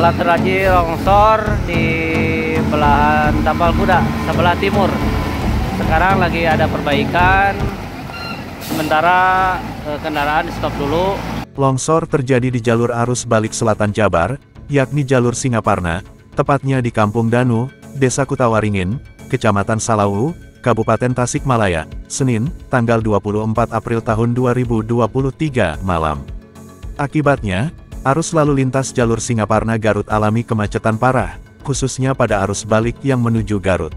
Setelah terjadi longsor di belahan Tapal Kuda sebelah timur. Sekarang lagi ada perbaikan. Sementara eh, kendaraan di stop dulu. Longsor terjadi di jalur arus balik selatan Jabar, yakni jalur Singaparna, tepatnya di Kampung Danu, Desa Kutawaringin, Kecamatan Salawu, Kabupaten Tasikmalaya, Senin, tanggal 24 April tahun 2023 malam. Akibatnya, arus lalu lintas jalur Singaparna Garut alami kemacetan parah, khususnya pada arus balik yang menuju Garut.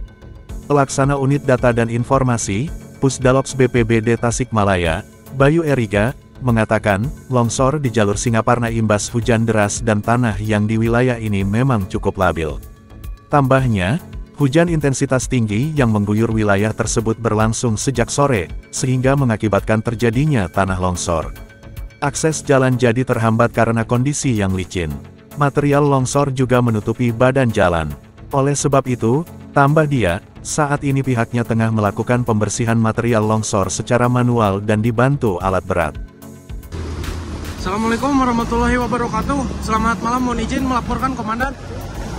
Pelaksana Unit Data dan Informasi, Pusdalops BPBD Tasikmalaya, Bayu Eriga, mengatakan, longsor di jalur Singaparna imbas hujan deras dan tanah yang di wilayah ini memang cukup labil. Tambahnya, hujan intensitas tinggi yang mengguyur wilayah tersebut berlangsung sejak sore, sehingga mengakibatkan terjadinya tanah longsor. Akses jalan jadi terhambat karena kondisi yang licin. Material longsor juga menutupi badan jalan. Oleh sebab itu, tambah dia, saat ini pihaknya tengah melakukan pembersihan material longsor secara manual dan dibantu alat berat. Assalamualaikum warahmatullahi wabarakatuh. Selamat malam, mohon izin melaporkan komandan.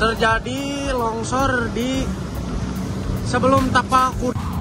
Terjadi longsor di sebelum Tapak.